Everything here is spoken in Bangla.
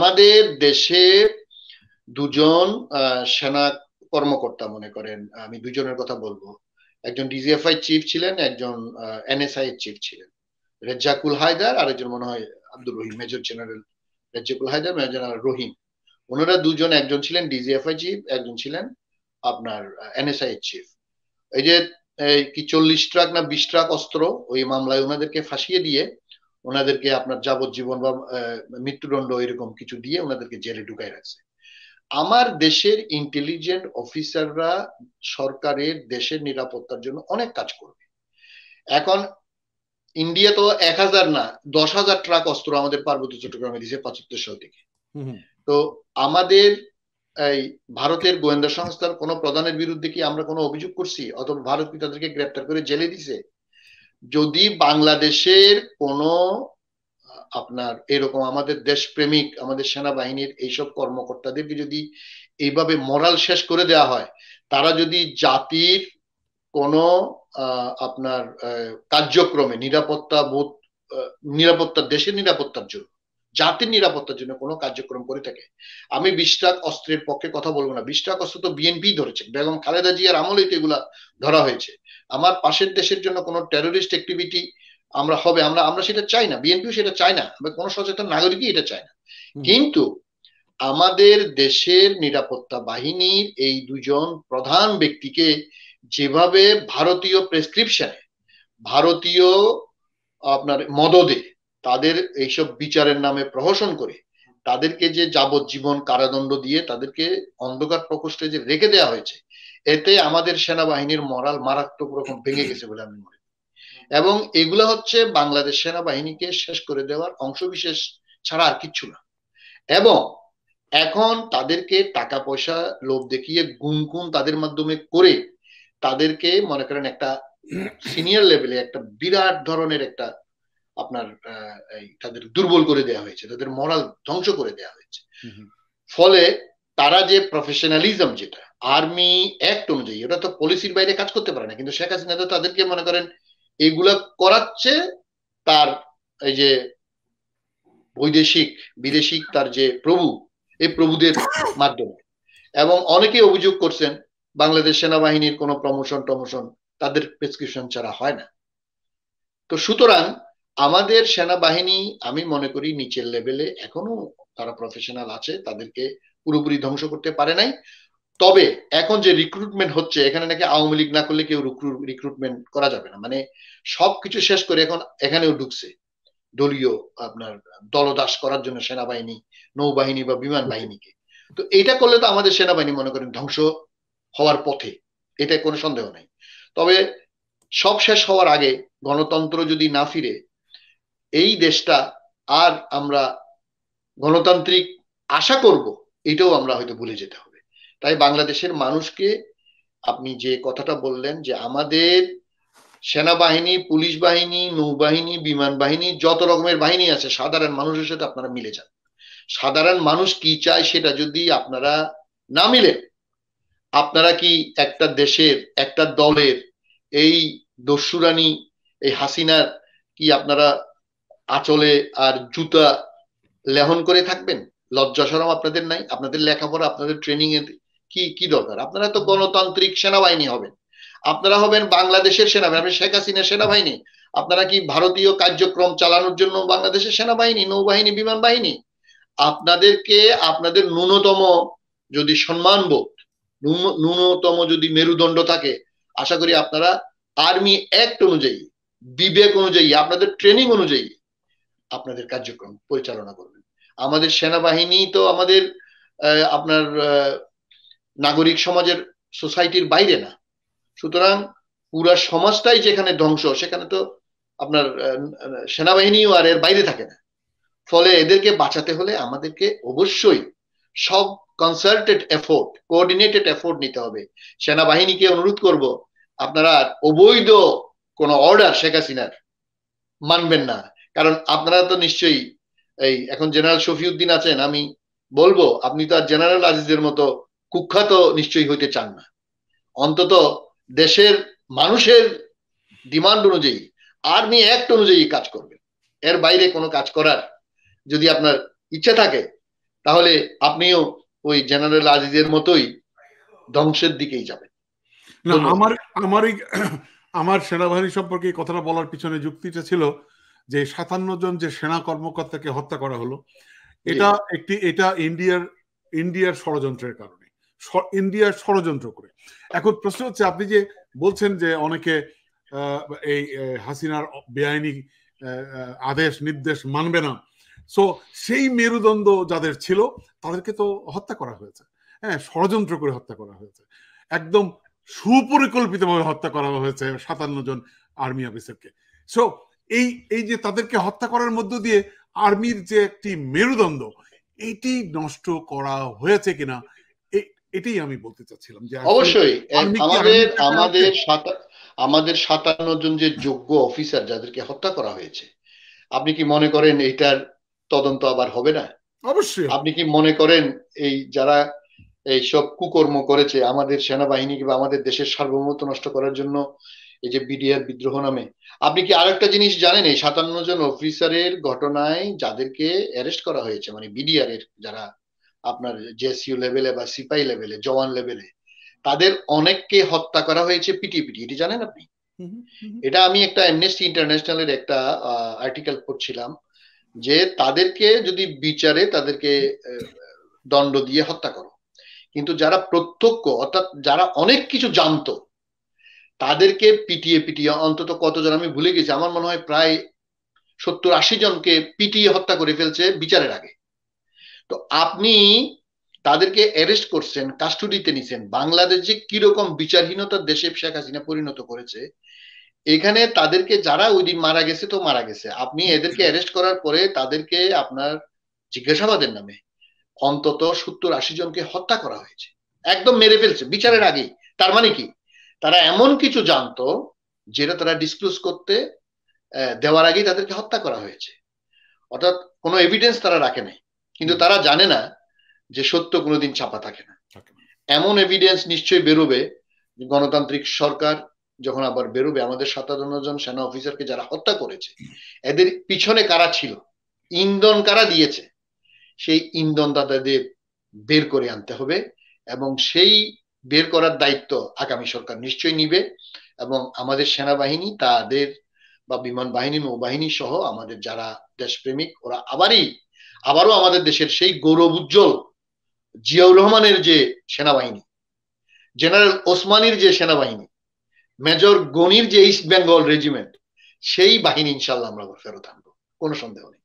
আমাদের দেশে দুজন সেনা কর্মকর্তা মনে করেন, আমি দুজনের কথা বলব। একজন ডিজিএফআই চিফ ছিলেন, একজন এনএসআই এর চিফ ছিলেন। রেজ্জাকুল হায়দার আর একজন মনে হয় Abdul Rahim major general Rezzakul Haider major general Rahim. ওনারা দুজন, একজন ছিলেন ডিজিএফআই চিফ একজন ছিলেন আপনার এনএসআই এর চিফ এই যে কি চল্লিশ ট্রাক না বিশ ট্রাক অস্ত্র, ওই মামলায় ওনাদেরকে ফাঁসিয়ে দিয়ে ওনাদেরকে আপনার যাবজ্জীবন বা মৃত্যুদণ্ড এরকম কিছু দিয়ে ওনাদেরকে জেলে ঢুকাই রাখছে। আমার দেশের ইন্টেলিজেন্ট অফিসাররা সরকারের দেশের নিরাপত্তার জন্য অনেক কাজ করবে। এখন ইন্ডিয়া তো এক হাজার না দশ হাজার ট্রাক অস্ত্র আমাদের পার্বত্য চট্টগ্রামে দিয়েছে পঁচাত্তর সাল থেকে। তো আমাদের এই ভারতের গোয়েন্দা সংস্থার কোন প্রধানের বিরুদ্ধে কি আমরা কোনো অভিযোগ করছি? অথবা ভারত কি তাদেরকে গ্রেপ্তার করে জেলে দিছে? যদি বাংলাদেশের কোন, আপনার এরকম আমাদের দেশপ্রেমিক, আমাদের সেনাবাহিনীর এইসব কর্মকর্তাদেরকে যদি এইভাবে মরাল শেষ করে দেওয়া হয়, তারা যদি জাতির কোন আপনার কার্যক্রমে নিরাপত্তা বোধ নিরাপত্তা, দেশের নিরাপত্তার জন্য জাতির নিরাপত্তার জন্য কোনো কার্যক্রম করে থাকে। আমি বিশটাক অস্ত্রের পক্ষে কথা বলব না। বিশটাক অস্ত্র তো বিএনপি ধরেছে। বেগম খালেদা জিয়ার আমলেই তো এগুলা ধরা হয়েছে। আমার পাশের দেশের জন্য কোনো টেরোরিস্ট অ্যাক্টিভিটি আমরা হবে আমরা আমরা সেটা চাই না। বিএনপিও সেটা চাই না। কোনো সচেতন নাগরিকই এটা চায় না। কিন্তু আমাদের দেশের নিরাপত্তা বাহিনীর এই দুজন প্রধান ব্যক্তিকে যেভাবে ভারতীয় প্রেসক্রিপশনে ভারতীয় আপনার মদদে তাদের এইসব বিচারের নামে প্রহসন করে তাদেরকে যে যাবজ্জীবন কারাদণ্ড দিয়ে তাদেরকে অন্ধকার প্রকোষ্ঠে যে রেখে দেওয়া হয়েছে, এতে আমাদের সেনাবাহিনীর মরাল মারাত্মক রকম ভেঙে গেছে বলে আমি মনে এবং এগুলা হচ্ছে বাংলাদেশ সেনাবাহিনীকে শেষ করে দেওয়ার অংশবিশেষ ছাড়া আর কিচ্ছু না। এবং এখন তাদেরকে টাকা পয়সা লোভ দেখিয়ে গুন গুন তাদের মাধ্যমে করে তাদেরকে মনে করেন একটা সিনিয়র লেভেলে একটা বিরাট ধরনের একটা আপনার তাদের দুর্বল করে দেওয়া হয়েছে তাদের মরাল ধ্বংস করে দেওয়া হয়েছে। ফলে তারা যে প্রফেশনালিজম যেটা আর্মি অ্যাক্ট অনুযায়ী ওটা তো পলিসির বাইরে কাজ করতে পারে না কিন্তু শেখ হাসিনা তো তাদেরকে মনে করেন এইগুলা করাচ্ছে তার এই যে বৈদেশিক বিদেশিক তার যে প্রভু এই প্রভুদের মাধ্যমে। এবং অনেকে অভিযোগ করছেন বাংলাদেশ সেনাবাহিনীর কোনো প্রমোশন টমোশন তাদের প্রেসক্রিপশন ছাড়া হয় না। তো সুতরাং আমাদের সেনাবাহিনী, আমি মনে করি নিচের লেভেলে এখনও তারা প্রফেশনাল আছে, তাদেরকে পুরোপুরি ধ্বংস করতে পারে নাই। তবে এখন যে রিক্রুটমেন্ট হচ্ছে, এখানে নাকি আওয়ামী লীগ না করলে কেউ রিক্রুটমেন্ট করা যাবে না। মানে সবকিছু শেষ করে এখন এখানেও ঢুকছে। দলীয় আপনার দলদাস করার জন্য সেনাবাহিনী, নৌবাহিনী বা বিমান বাহিনীকে। তো এটা করলে তো আমাদের সেনাবাহিনী মনে করেন ধ্বংস হওয়ার পথে। এটা কোনো সন্দেহ নাই। তবে সব শেষ হওয়ার আগে গণতন্ত্র যদি না ফিরে এই দেশটা আর আমরা গণতান্ত্রিক আশা করব, এটাও আমরা হয়তো ভুলে যেতে হবে। তাই বাংলাদেশের মানুষকে আপনি যে কথাটা বললেন যে আমাদের সেনাবাহিনী, পুলিশ বাহিনী, নৌবাহিনী, বিমান বাহিনী, যত রকমের বাহিনী আছে, সাধারণ মানুষের সাথে আপনারা মিলে যান। সাধারণ মানুষ কি চায় সেটা যদি আপনারা না মিলেন, আপনারা কি একটা দেশের, একটা দলের এই দস্যুরানি, এই হাসিনার কি আপনারা আচলে আর জুতা লেহন করে থাকবেন? লজ্জা সরম আপনাদের নাই? আপনাদের লেখাপড়া, আপনাদের ট্রেনিং এর কি কি দরকার? আপনারা তো গণতান্ত্রিক সেনাবাহিনী হবেন। আপনারা হবেন বাংলাদেশের সেনাবাহিনী। আপনি শেখ হাসিনার সেনাবাহিনী। আপনারা কি ভারতীয় কার্যক্রম চালানোর জন্য বাংলাদেশের সেনাবাহিনী, নৌবাহিনী, বিমান বাহিনী? আপনাদেরকে আপনাদের ন্যূনতম যদি সম্মানবোধ ন্যূনতম যদি মেরুদণ্ড থাকে, আশা করি আপনারা আর্মি অ্যাক্ট অনুযায়ী, বিবেক অনুযায়ী, আপনাদের ট্রেনিং অনুযায়ী আপনাদের কার্যক্রম পরিচালনা করবেন। আমাদের সেনাবাহিনী তো আমাদের আপনার নাগরিক সমাজের সোসাইটির বাইরে না। সুতরাং পুরা সমাজটাই যেখানে ধ্বংস, সেখানে তো আপনার সেনাবাহিনীও আর এর বাইরে থাকে না। ফলে এদেরকে বাঁচাতে হলে আমাদেরকে অবশ্যই সব কনসার্টেড এফোর্ট কোঅর্ডিনেটেড এফোর্ট নিতে হবে। সেনাবাহিনীকে অনুরোধ করব, আপনারা অবৈধ কোন অর্ডার শেখ হাসিনার মানবেন না। কারণ আপনারা তো নিশ্চয়ই এই এখন জেনারেল শফিউদ্দিন আছেন আমি বলব আপনি তো আর জেনারেল আজিজের মতো কুখ্যাত নিশ্চয়ই হইতে চান না। অন্তত দেশের মানুষের ডিমান্ড অনুযায়ী আর্মি অ্যাক্ট অনুযায়ী কাজ করবে এর বাইরে কোনো কাজ করার যদি আপনার ইচ্ছা থাকে তাহলে আপনিও ওই জেনারেল আজিজের মতোই ধ্বংসের দিকেই যাবেন। না আমার আমার আমার সেনাবাহিনী সম্পর্কে কথাটা বলার পিছনে যুক্তিটা ছিল যে সাতান্ন জন যে সেনা কর্মকর্তাকে হত্যা করা হলো এটা একটি এটা ইন্ডিয়ার ইন্ডিয়ার ষড়যন্ত্রের কারণে। ইন্ডিয়ার ষড়যন্ত্র করে। এখন প্রশ্ন হচ্ছে আপনি যে বলছেন যে অনেকে এই হাসিনার বেআইনি আদেশ নির্দেশ মানবে না। সো সেই মেরুদণ্ড যাদের ছিল তাদেরকে তো হত্যা করা হয়েছে। হ্যাঁ ষড়যন্ত্র করে হত্যা করা হয়েছে। একদম সুপরিকল্পিতভাবে হত্যা করা হয়েছে সাতান্ন জন আর্মি অফিসারকে। সো এই এই যে তাদেরকে হত্যা করার মধ্য দিয়ে আর্মির যে একটি মেরুদণ্ড এটি নষ্ট করা হয়েছে কিনা এটাই আমি বলতে চাচ্ছিলাম যে অবশ্যই আমাদের আমাদের আমাদের সাতান্ন জন যে যোগ্য অফিসার যাদেরকে হত্যা করা হয়েছে আপনি কি মনে করেন এইটার তদন্ত আবার হবে না? অবশ্যই আপনি কি মনে করেন এই যারা এই সব কুকর্ম করেছে আমাদের সেনাবাহিনী কিংবা আমাদের দেশের সার্বভৌমত্ব নষ্ট করার জন্য এই যে বিডিআর বিদ্রোহ নামে। আপনি কি আরেকটা জিনিস জানেন? এই সাতান্ন জন অফিসারের ঘটনায় যাদেরকে অ্যারেস্ট করা হয়েছে মানে বিডিআর এর যারা আপনার জেসিউ লেভেলে বা সিপাই লেভেলে জওয়ান লেভেলে তাদের অনেককে হত্যা করা হয়েছে পিটি পিটি এটি জানেন আপনি? এটা আমি একটা অ্যামনেস্টি ইন্টারন্যাশনালের একটা আর্টিকেল পড়ছিলাম যে তাদেরকে যদি বিচারে তাদেরকে দণ্ড দিয়ে হত্যা করো। কিন্তু যারা প্রত্যক্ষ অর্থাৎ যারা অনেক কিছু জানতো তাদেরকে পিটিয়ে পিটিয়ে অন্তত কতজন, আমি ভুলে গেছি, আমার মনে হয় প্রায় সত্তর আশি জনকে পিটিয়ে হত্যা করে ফেলছে বিচারের আগে। তো আপনি তাদেরকে অ্যারেস্ট করছেন কাস্টডিতে নিছেন, বাংলাদেশ যে কীরকম বিচারহীনতার দেশে শেখ হাসিনা পরিণত করেছে, এখানে তাদেরকে যারা ওই দিন মারা গেছে তো মারা গেছে। আপনি এদেরকে অ্যারেস্ট করার পরে তাদেরকে আপনার জিজ্ঞাসাবাদের নামে অন্তত সত্তর আশি জনকে হত্যা করা হয়েছে। একদম মেরে ফেলছে, বিচারের আগেই। তার মানে কি? তারা এমন কিছু জানতো যেটা তারা ডিসক্লোজ করতে দেওয়ার আগেই তাদেরকে হত্যা করা হয়েছে। অর্থাৎ কোনো এভিডেন্স তারা রাখে নাই। কিন্তু তারা জানে না যে সত্য কোনোদিন চাপা থাকে না। এমন এভিডেন্স নিশ্চয়ই বেরোবে গণতান্ত্রিক সরকার যখন আবার বেরোবে আমাদের সাতান্ন জন সেনা অফিসারকে যারা হত্যা করেছে এদের পিছনে কারা ছিল? ইন্ধন কারা দিয়েছে? সেই ইন্ধন তাদের বের করে আনতে হবে এবং সেই বের করার দায়িত্ব আগামী সরকার নিশ্চয়ই নিবে এবং আমাদের সেনাবাহিনী, তাদের বা বিমান বাহিনী, নৌবাহিনী সহ আমাদের যারা দেশপ্রেমিক, ওরা আবারই, আবারও আমাদের দেশের সেই গৌরব উজ্জ্বল জিয়াউর রহমানের যে সেনাবাহিনী, জেনারেল ওসমানির যে সেনাবাহিনী, মেজর গনির যে ইস্ট বেঙ্গল রেজিমেন্ট, সেই বাহিনী ইনশাল্লাহ আমরা ফেরত আনব। কোনো সন্দেহ নেই।